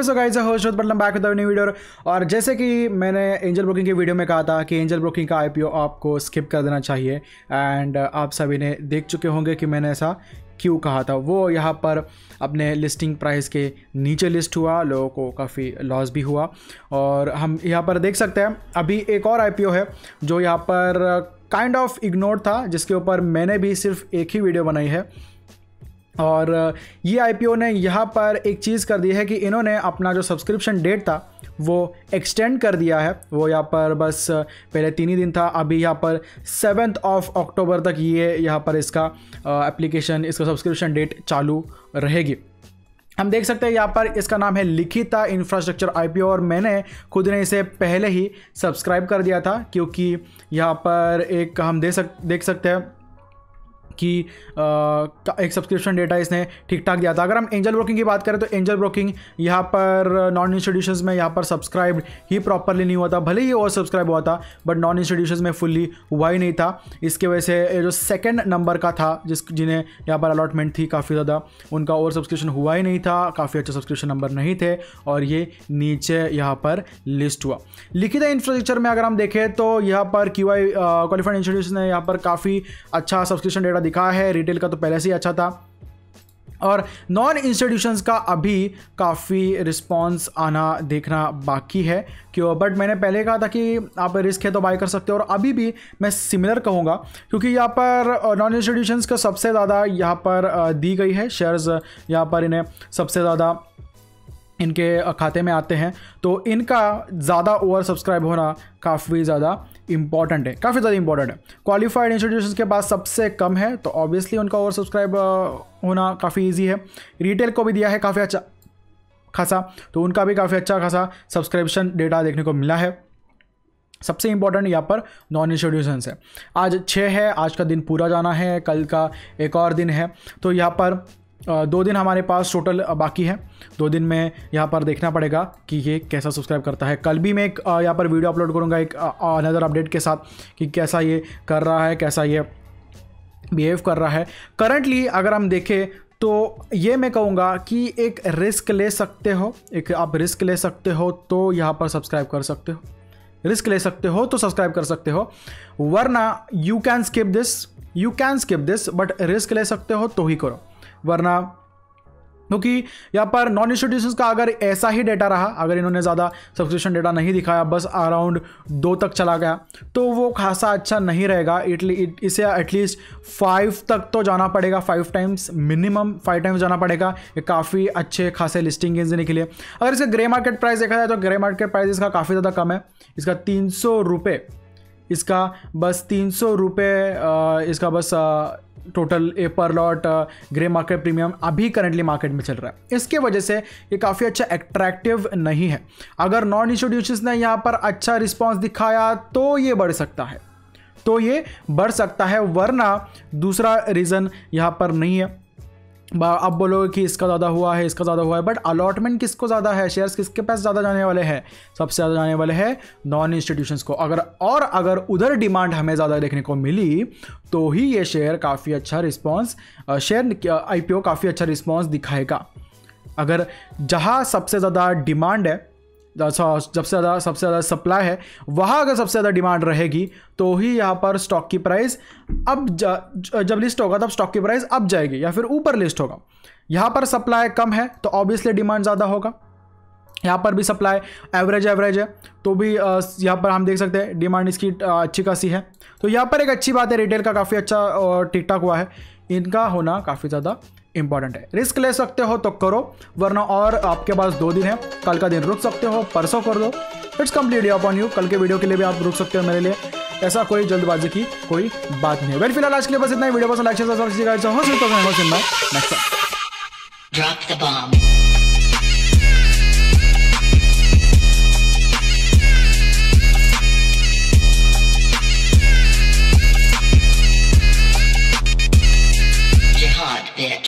Anyway so guys होस्ट बटलम back with new video और जैसे कि मैंने एंजल ब्रोकिंग के वीडियो में कहा था कि एंजल ब्रोकिंग का आईपीओ आपको स्किप कर देना चाहिए। एंड आप सभी ने देख चुके होंगे कि मैंने ऐसा क्यों कहा था। वो यहाँ पर अपने लिस्टिंग प्राइस के नीचे लिस्ट हुआ, लोगों को काफ़ी लॉस भी हुआ। और हम यहाँ पर देख सकते हैं, अभी एक और आईपीओ है, जो यहाँ पर काइंड ऑफ़ इग्नोर था, जिसके ऊपर मैंने भी सिर्फ़ एक ही वीडियो बनाई है। और ये आईपीओ ने यहाँ पर एक चीज़ कर दी है कि इन्होंने अपना जो सब्सक्रिप्शन डेट था, वो एक्सटेंड कर दिया है। वो यहाँ पर बस पहले तीन ही दिन था, अभी यहाँ पर सेवेंथ ऑफ़ अक्टूबर तक ये यहाँ पर इसका एप्लीकेशन इसका सब्सक्रिप्शन डेट चालू रहेगी। हम देख सकते हैं यहाँ पर इसका नाम है लिखिता इंफ्रास्ट्रक्चर आईपीओ और मैंने खुद ने इसे पहले ही सब्सक्राइब कर दिया था, क्योंकि यहाँ पर एक हम दे सक, देख सकते हैं कि एक सब्सक्रिप्शन डेटा इसने ठीक ठाक दिया था। अगर हम एंजल ब्रोकिंग की बात करें तो एंजल ब्रोकिंग यहाँ पर नॉन इंस्टीट्यूशन में यहाँ पर सब्सक्राइब ही प्रॉपरली नहीं हुआ था। भले ही और सब्सक्राइब हुआ था बट नॉन इंस्टीट्यूशन में फुल्ली हुआ ही नहीं था। इसके वजह से जो सेकेंड नंबर का था, जिस, जिन्हें यहाँ पर अलॉटमेंट थी काफ़ी ज़्यादा, उनका और सब्सक्रिप्शन हुआ ही नहीं था। काफ़ी अच्छा सब्सक्रिप्शन नंबर नहीं थे और ये नीचे यहाँ पर लिस्ट हुआ। लिखित इंफ्रास्ट्रक्चर में अगर हम देखें तो यहाँ पर क्यू आई क्वालिफाइड इंस्टीट्यूशन ने यहाँ पर काफ़ी अच्छा सब्सक्रिप्शन डेटा दिखा है रिटेल का तो पहले से ही अच्छा था। और नॉन इंस्टीट्यूशंस का अभी काफ़ी रिस्पॉन्स आना देखना बाकी है क्यों? बट मैंने पहले कहा था कि आप रिस्क है तो बाय कर सकते हो। और अभी भी मैं सिमिलर कहूँगा, क्योंकि यहाँ पर नॉन इंस्टीट्यूशंस का सबसे ज़्यादा यहाँ पर दी गई है शेयर्स यहाँ पर इन्हें सबसे ज़्यादा इनके खाते में आते हैं तो इनका ज़्यादा ओवर सब्सक्राइब होना काफ़ी ज़्यादा इंपॉर्टेंट है, काफ़ी ज़्यादा इंपॉर्टेंट है। क्वालिफाइड इंस्टीट्यूशन के पास सबसे कम है तो ऑब्वियसली उनका ओवर सब्सक्राइब होना काफ़ी ईजी है। रिटेल को भी दिया है काफ़ी अच्छा खासा तो उनका भी काफ़ी अच्छा खासा सब्सक्रिप्शन डेटा देखने को मिला है। सबसे इंपॉर्टेंट यहाँ पर नॉन इंस्टीट्यूशन है। आज छः है, आज का दिन पूरा जाना है, कल का एक और दिन है तो यहाँ पर दो दिन हमारे पास टोटल बाकी है। दो दिन में यहाँ पर देखना पड़ेगा कि ये कैसा सब्सक्राइब करता है। कल भी मैं एक यहाँ पर वीडियो अपलोड करूँगा एक अनदर अपडेट के साथ कि कैसा ये कर रहा है, कैसा ये बिहेव कर रहा है। करंटली अगर हम देखें तो ये मैं कहूँगा कि एक रिस्क ले सकते हो। एक आप रिस्क ले सकते हो तो यहाँ पर सब्सक्राइब कर सकते हो। रिस्क ले सकते हो तो सब्सक्राइब कर सकते हो। वरना you can skip this you can skip this but risk ले सकते हो तो ही करो। वरना क्योंकि यहाँ पर नॉन इंस्टीट्यूशन का अगर ऐसा ही डेटा रहा अगर इन्होंने ज़्यादा सब्सक्रिप्शन डेटा नहीं दिखाया बस अराउंड दो तक चला गया तो वो खासा अच्छा नहीं रहेगा। इट, इसे एटलीस्ट फाइव तक तो जाना पड़ेगा five times minimum five times जाना पड़ेगा ये काफ़ी अच्छे खासे लिस्टिंग गेंस देने के लिए। अगर इसका ग्रे मार्केट प्राइस देखा जाए तो ग्रे मार्केट प्राइस इसका काफ़ी ज़्यादा कम है। इसका तीन सौ रुपये इसका बस तीन सौ रुपये इसका बस total a per lot grey market premium अभी करंटली मार्केट में चल रहा है। इसके वजह से ये काफ़ी अच्छा एट्रैक्टिव नहीं है। अगर नॉन इंस्टीट्यूशन ने यहाँ पर अच्छा रिस्पॉन्स दिखाया तो ये बढ़ सकता है। तो ये बढ़ सकता है, वरना दूसरा रीज़न यहाँ पर नहीं है। अब बोलोगे कि इसका ज़्यादा हुआ है, इसका ज़्यादा हुआ है बट अलॉटमेंट किसको ज़्यादा है? शेयर्स किसके पास ज़्यादा जाने वाले हैं? सबसे ज़्यादा जाने वाले हैं नॉन इंस्टीट्यूशंस को। अगर, और अगर उधर डिमांड हमें ज़्यादा देखने को मिली तो ही ये शेयर काफ़ी अच्छा रिस्पॉन्स शेयर आईपीओ काफ़ी अच्छा रिस्पॉन्स दिखाएगा। अगर जहाँ सबसे ज़्यादा डिमांड है जब से ज़्यादा सबसे ज़्यादा सप्लाई है, वहाँ अगर सबसे ज़्यादा डिमांड रहेगी तो ही यहाँ पर स्टॉक की प्राइस अब जब लिस्ट होगा, तब स्टॉक की प्राइस अब जाएगी, या फिर ऊपर लिस्ट होगा। यहाँ पर सप्लाई कम है तो ऑब्वियसली डिमांड ज़्यादा होगा। यहाँ पर भी सप्लाई एवरेज एवरेज है तो भी यहाँ पर हम देख सकते हैं डिमांड इसकी अच्छी खासी है। तो यहाँ पर एक अच्छी बात है रिटेल का काफ़ी अच्छा ठीक ठाक हुआ है। इनका होना काफ़ी ज़्यादा इंपॉर्टेंट है रिस्क ले सकते हो तो करो वरना और आपके पास दो दिन है कल का दिन रुक सकते हो परसों कर दो इट्स कंप्लीट अपॉन यू कल के वीडियो के लिए भी आप रुक सकते हो मेरे लिए ऐसा कोई जल्दबाजी की कोई बात नहीं है वेल फ़िलहाल आज के लिए बस इतना ही वीडियो पसंद लाइक शेयर सब्सक्राइब नेक्स्ट